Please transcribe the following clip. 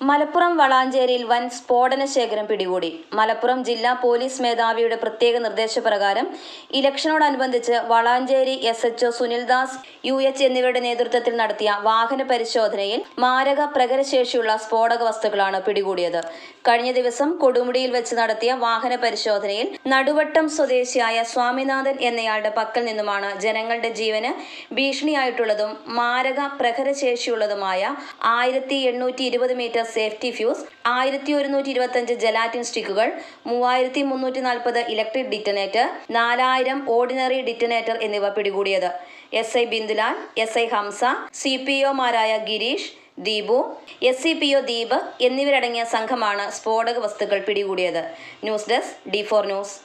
മലപ്പുറം വളാഞ്ചേരിയിൽ വൻ സ്ഫോടന ശേഖരം പിടികൂടി. മലപ്പുറം ജില്ലാ പോലീസ് മേധാവിയുടെ പ്രത്യേക നിർദ്ദേശപ്രകാരം ഇലക്ഷനോടനുബന്ധിച്ച് Valanchery S H O Sunildas U H എന്നിവരുടെ നേതൃത്വത്തിൽ നടത്തിയ വാഹന പരിശോധനയിൽ മാരക പ്രകരശേഷിയുള്ള സ്ഫോടക വസ്തുക്കളാണ് പിടികൂടിയത്. കഴിഞ്ഞ ദിവസം കൊടുമുടിയിൽ വെച്ച് നടത്തിയ വാഹന പരിശോധനയിൽ നടുവട്ടം സ്വദേശിയായ സ്വാമിനാഥൻ എന്നയാളുടെ പക്കൽ നിന്നുമാണ് ജനങ്ങളുടെ ജീവന് ഭീഷണിയായിട്ടുള്ളതും മാരക പ്രഹരശേഷിയുള്ളതുമായ ആയിരത്തി മീറ്റർ സേഫ്റ്റി ഫ്യൂസ് ആയിരത്തി ഒരുന്നൂറ്റി ഇരുപത്തഞ്ച് ജലാറ്റിൻ സ്റ്റിക്കുകൾ മൂവായിരത്തി മുന്നൂറ്റി നാൽപ്പത് ഇലക്ട്രിക് ഡിറ്റനേറ്റർ നാലായിരം ഓർഡിനറി ഡിറ്റനേറ്റർ എന്നിവ പിടികൂടിയത്. S I Bindulal S I Hamsa C P ഒമാരായ Girish Deepu S C P O Deepak എന്നിവരടങ്ങിയ സംഘമാണ് സ്ഫോടക വസ്തുക്കൾ പിടികൂടിയത്. News desk D four news.